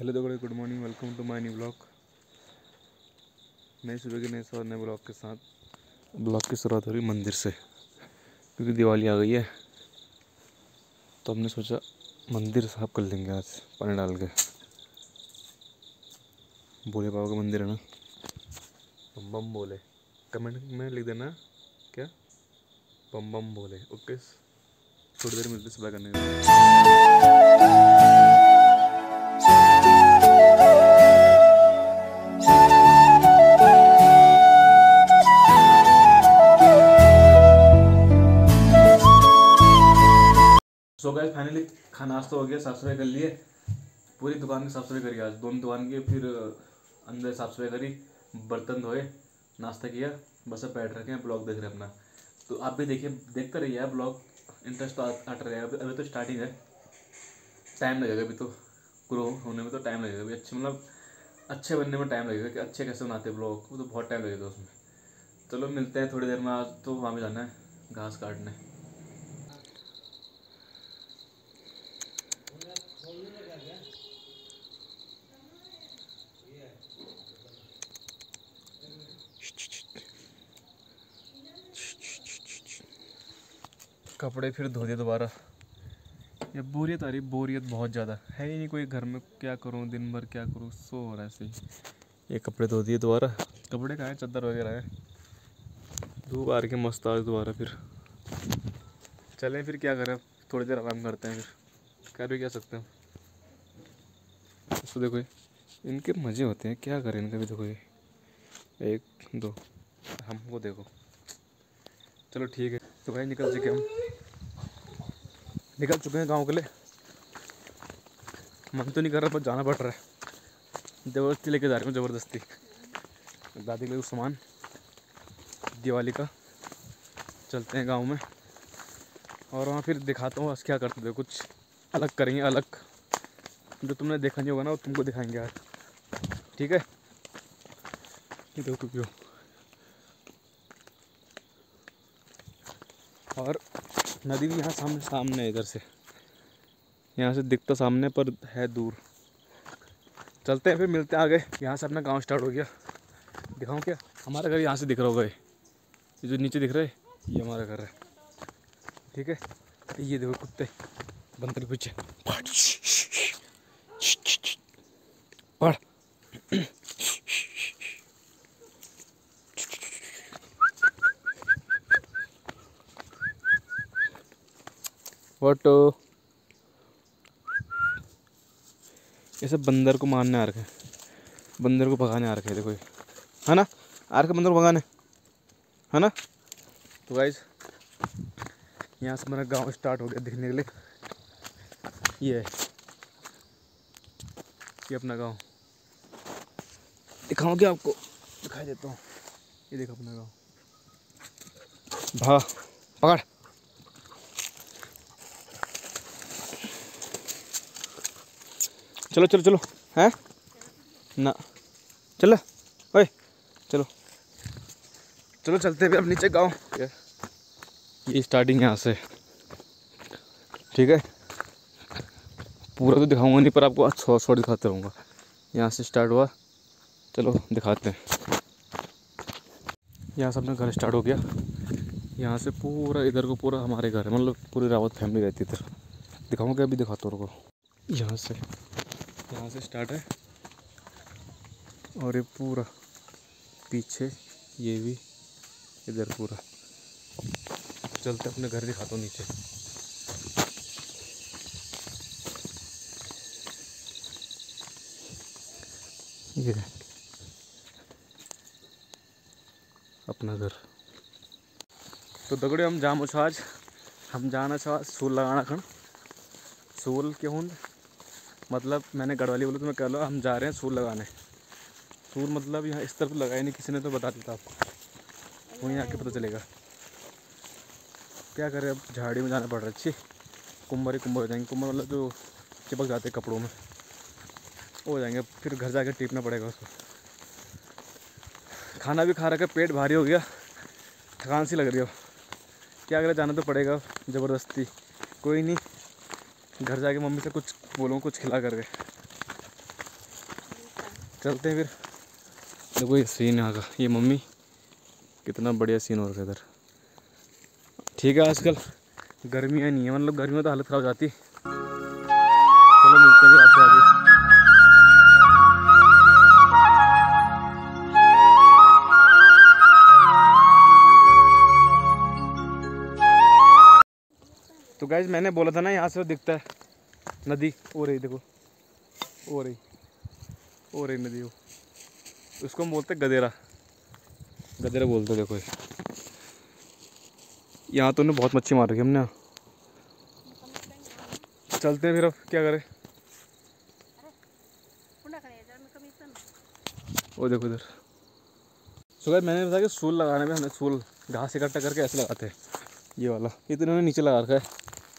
Hello दोस्तों good morning welcome to my new blog नई सुबह के नए सौ नए ब्लॉग के साथ ब्लॉग की शुरुआत हो रही मंदिर से, क्योंकि दिवाली आ गई है। तो हमने सोचा मंदिर साफ़ कर लेंगे आज, पानी डाल के। भोले बाबा का मंदिर है ना? बम बम बोले कमेंट में लिख देना, क्या? बम बम बोले ओके। थोड़ी देर मिलती सुबह करने गए फाइनली खाना नाश्ता हो गया साफ़ सफ़ाई कर लिए। पूरी दुकान की साफ़ सफ़ाई करी आज। दोनों दुकान की, फिर अंदर साफ़ सफ़ाई करी, बर्तन धोए, नाश्ता किया, बस अब बैठ रखे हैं, ब्लॉग देख रहे हैं अपना। तो आप भी देखिए, देखते रहिए यार ब्लॉग। इंटरेस्ट तो आट रहे हैं। अभी तो स्टार्टिंग है। टाइम लगेगा अभी तो। ग्रो होने में तो टाइम लगेगा अभी। अच्छे मतलब अच्छे बनने में टाइम लगेगा कि अच्छे कैसे बनाते हैं ब्लॉग। वो तो बहुत टाइम लगेगा उसमें। चलो मिलते हैं थोड़ी देर में आज। तो वहाँ पे जाना है, घास काटने। कपड़े फिर धो दिए दोबारा। ये बोरियत आ रही बोरियत बहुत ज़्यादा। है ही नहीं कोई घर में क्या करूँ दिन भर क्या करूँ सो हो रहा है ऐसे ही। ये कपड़े धो दिए दोबारा। कपड़े कहाँ हैं? चादर वगैरह है। धूप आ रही है मस्त आ रही दोबारा फिर। चलें फिर क्या करें थोड़ी देर आराम करते हैं फिर। कर भी क्या सकते हैं। इसको देखो ये, इनके मज़े होते हैं क्या करें इनके भी देखो ये। एक दो। हमको देखो। चलो ठीक है। तो भाई निकल चुके हम। निकल चुके हैं गाँव के लिए। मन तो नहीं कर रहा, पर जाना पड़ रहा है। ज़बरदस्ती लेके जा रहे हूँ, ज़बरदस्ती। दादी के लिए सामान, दिवाली का। चलते हैं गाँव में। और वहाँ फिर दिखाता हूँ आज क्या करते थे। कुछ अलग करेंगे, अलग। जो तुमने देखा नहीं होगा ना, वो तुमको दिखाएँगे आज। ठीक है? देखो क्यों। और नदी भी यहाँ सामने सामने इधर से। यहाँ से दिखता सामने पर है दूर। चलते हैं फिर, मिलते हैं आगे। यहाँ से अपना गाँव स्टार्ट हो गया। दिखाऊँ क्या? हमारा घर यहाँ से दिख रहा होगा ये। जो नीचे दिख रहा है, ये हमारा घर है। ठीक है? ये देखो कुत्ते। बंदर पीछे। पढ़। वट ये सब बंदर को मारने आ रखे बंदर को भगाने आ रखे देखो है ना? आ रखे बंदर को भगाने। है ना? तो गाइज़ यहाँ से मेरा गाँव स्टार्ट हो गया दिखने के लिए। ये ये अपना गाँव। दिखाऊँ क्या आपको? दिखाई देता हूँ। ये देखो अपना गाँव। भा, पकड़। चलो चलो चलो। हैं? ना। चलो। ओए, चलो। चलो, चलते हैं अब नीचे गाँव। ये स्टार्टिंग यहाँ से। ठीक है? पूरा तो दिखाऊँगा नहीं, पर आपको शॉर्ट शॉर्ट दिखाते रहूँगा। यहाँ से स्टार्ट हुआ। चलो, दिखाते हैं। यहाँ से अपना घर स्टार्ट हो गया। यहाँ से पूरा, इधर को पूरा हमारे घर है। मतलब पूरी रावत फैमिली रहती है इधर। दिखाऊँगा अभी दिखाता हूँ यहाँ से। यहाँ से स्टार्ट है। और ये पूरा पीछे, ये भी, इधर पूरा। चलते अपने घर दिखाता हूँ नीचे। ये अपना घर। तो दगड़े हम जामो छो आज हम जाना छो सूल लगाना खन। सूल के हूँ मतलब मैंने गढ़वाली बोला तो मैं कह लो हम जा रहे हैं सूल लगाने। सूल मतलब यहाँ इस तरफ़ लगाया नहीं, किसी ने तो बता देता आपको। वहीं आके पता चलेगा। क्या करें अब झाड़ी में जाना पड़ रहा है, अच्छी। कुम्भर ही कुम्भर हो जाएँगे। कुम्भर मतलब जो चिपक जाते हैं कपड़ों में हो जाएँगे। फिर घर जाके टीपना पड़ेगा उसको। खाना भी खा रखा पेट भारी हो गया। थकान सी लग रही हो क्या करें जाना तो पड़ेगा, ज़बरदस्ती। कोई नहीं। घर जाके मम्मी से कुछ बोलूँ कुछ खिला करके। चलते हैं फिर। देखो ये सीन यहाँ का। ये मम्मी, कितना बढ़िया सीन हो रहा है इधर। ठीक है आजकल गर्मियाँ नहीं है मतलब गर्मियों तो हालत ख़राब जाती। चलो मिलते हैं आपको आगे। तो गैज मैंने बोला था ना, यहाँ से दिखता है। नदी हो रही, देखो। हो रही हो रही नदी, वो। उसको हम बोलते गदेरा। गदेरा बोलते देखो ये यहाँ तो उन्हें बहुत मच्छी मार रखी हमने। यहाँ चलते हैं फिर अब, क्या करें? वो देखो इधर। सुबह मैंने बताया कि सूल लगाने में हमें सूल, घास इकट्ठा करके ऐसे लगाते हैं। ये वाला तो इन्होंने नीचे लगा रखा है।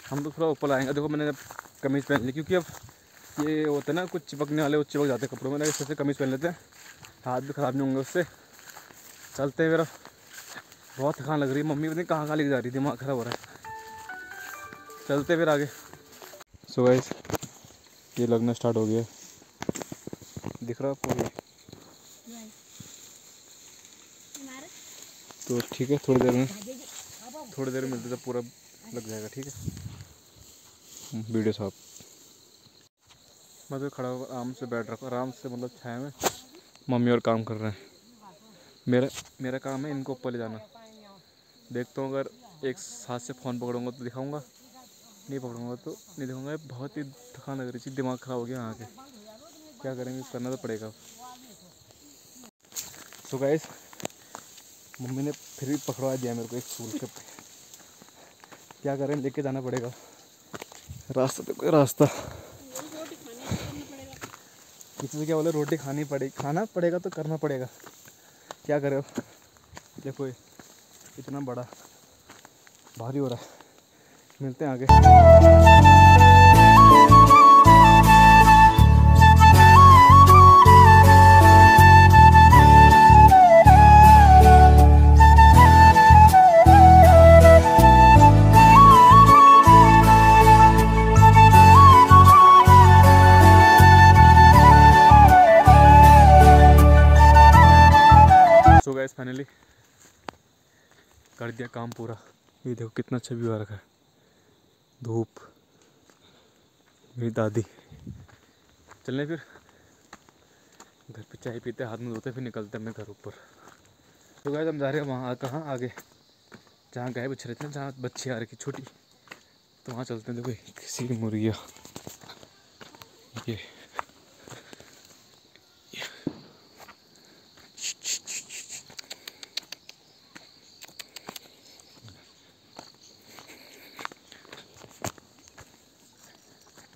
हम तो थोड़ा ऊपर लाएँगे। देखो मैंने कमीज़ पहन ली क्योंकि अब ये होते हैं ना कुछ चिपकने वाले वो चिपक जाते हैं कपड़ों में इस से कमीज़ पहन लेते हैं। हाथ भी ख़राब नहीं होंगे उससे। चलते हैं मेरा बहुत थकान लग रही है। मम्मी पता कहाँ कहाँ लेके जा रही दिमाग ख़राब हो रहा है। चलते फिर आगे। सो गाइस ये लगना स्टार्ट हो गया। दिख रहा आपको ये? तो ठीक है थोड़ी देर में थोड़ी देर में मिलते तो पूरा लग जाएगा ठीक है? वीडियो साहब। मैं तो खड़ा होकर आराम से बैठ रखा आराम से मतलब छाया में। मम्मी और काम कर रहे हैं। मेरा मेरा काम है इनको ऊपर ले जाना। देखता हूँ अगर एक हाथ से फ़ोन पकड़ूँगा तो दिखाऊँगा। नहीं पकड़ूँगा तो नहीं दिखाऊँगा। बहुत ही थकान लग रही थी दिमाग ख़राब हो गया यहाँ के। क्या करेंगे? करना तो पड़ेगा। सो गाइस मम्मी ने फिर भी पकड़वा दिया मेरे को एक स्कूल के क्या करें? लेके जाना पड़ेगा। रास्ता तो कोई रास्ता। किसी से क्या बोले, रोटी खानी पड़ेगी खाना पड़ेगा तो करना पड़ेगा। क्या करे हो? देखो ये, इतना बड़ा, भारी हो रहा है। मिलते हैं आगे। सो गैस फाइनली कर दिया काम पूरा। ये देखो कितना अच्छा व्यू आ रखा है। धूप। मेरी दादी। चलने फिर। घर पे चाय पीते, हाथ में धोते, फिर निकलते हैं अपने घर ऊपर। तो गैस हम जा रहे हैं वहाँ कहाँ? आगे। जहाँ गाय बच्चे रहते हैं जहाँ बच्ची आ रखी छोटी। तो वहाँ चलते हैं। देखो किसी की मुर्गिया ये।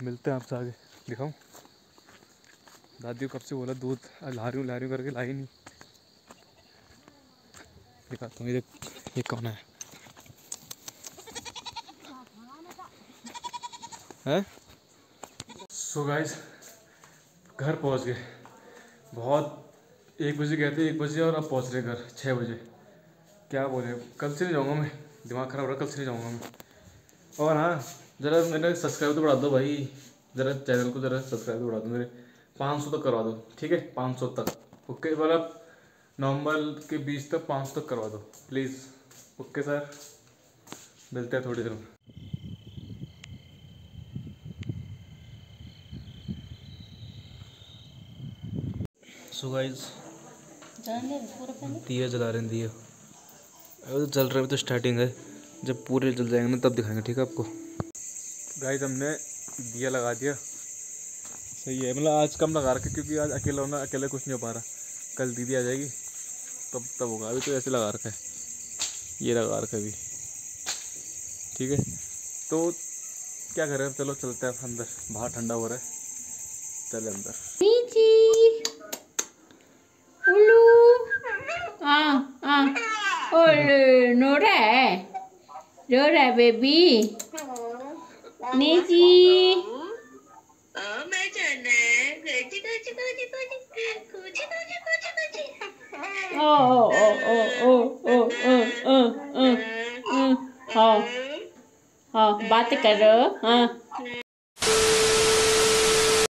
मिलते हैं आपसे आगे। दिखाऊँ? दादी को कब से बोला, दूध ला रही हूँ ला रही हूँ करके लाई नहीं। दिखाता हूँ, ये ये कौन है? हैं? सो गाइस घर पहुँच गए। बहुत, एक बजे गए थे, एक बजे और अब पहुँच रहे घर छः बजे। क्या बोले, कल से नहीं जाऊँगा मैं। दिमाग ख़राब हो रहा कल से नहीं जाऊँगा मैं। और हाँ ज़रा मेरे सब्सक्राइब तो बढ़ा दो भाई। ज़रा चैनल को ज़रा सब्सक्राइब तो बढ़ा दो मेरे। पाँच सौ तक करवा दो ठीक है? पाँच सौ तक। ओके मतलब नवंबर के बीच तक पाँच सौ तक करवा दो। प्लीज़ ओके सर मिलते हैं थोड़ी देर में। सो गाइस दिया जला रहे हैं दिया। अभी तो जल रहे हैं तो स्टार्टिंग है। जब पूरे जल जाएँगे ना तब दिखाएँगे ठीक है आपको? गाइस हमने दिया लगा दिया। सही है मतलब आज कम लगा रखा क्योंकि आज अकेला होना अकेले कुछ नहीं हो पा रहा। कल दीदी आ जाएगी तब तब होगा। अभी तो ऐसे लगा रखा है। ये लगा रखा अभी। ठीक है? तो क्या करें चलो चलते हैं अंदर। बाहर ठंडा हो रहा है। चले अंदर। Michi. Ulu. Ah, ah. Oh, Gucci. Oh, oh, oh, oh, oh, oh, oh, oh, oh. हाँ हाँ बात करो हाँ